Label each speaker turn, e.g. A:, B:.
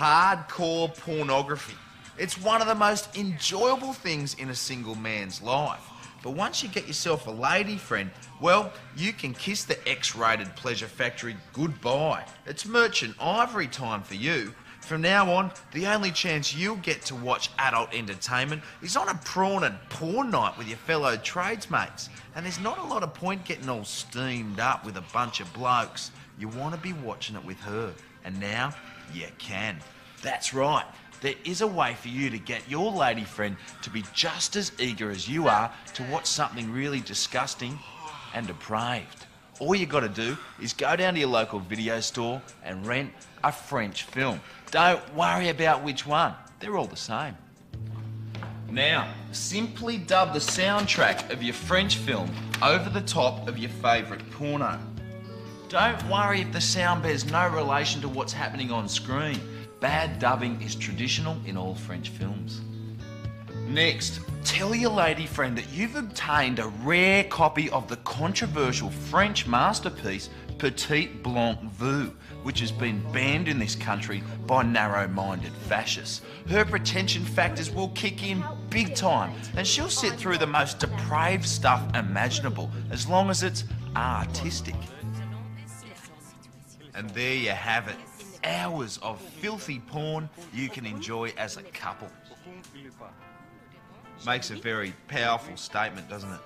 A: hardcore pornography. It's one of the most enjoyable things in a single man's life. But once you get yourself a lady friend, well, you can kiss the X rated pleasure factory goodbye. It's merchant ivory time for you. From now on, the only chance you'll get to watch adult entertainment is on a prawn and porn night with your fellow tradesmates. And there's not a lot of point getting all steamed up with a bunch of blokes. You want to be watching it with her. And now, you can. That's right. There is a way for you to get your lady friend to be just as eager as you are to watch something really disgusting and depraved. All you got to do is go down to your local video store and rent a French film. Don't worry about which one, they're all the same. Now, simply dub the soundtrack of your French film over the top of your favourite porno. Don't worry if the sound bears no relation to what's happening on screen. Bad dubbing is traditional in all French films. Next, tell your lady friend that you've obtained a rare copy of the controversial French masterpiece Petite Blanc Vue, which has been banned in this country by narrow minded fascists. Her pretension factors will kick in big time, and she'll sit through the most depraved stuff imaginable as long as it's artistic. And there you have it. Hours of filthy porn you can enjoy as a couple. Makes a very powerful statement, doesn't it?